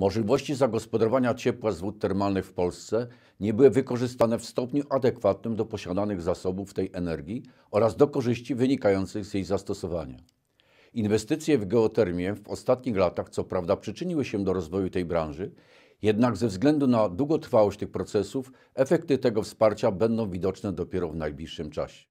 Możliwości zagospodarowania ciepła z wód termalnych w Polsce nie były wykorzystane w stopniu adekwatnym do posiadanych zasobów tej energii oraz do korzyści wynikających z jej zastosowania. Inwestycje w geotermię w ostatnich latach co prawda przyczyniły się do rozwoju tej branży, jednak ze względu na długotrwałość tych procesów efekty tego wsparcia będą widoczne dopiero w najbliższym czasie.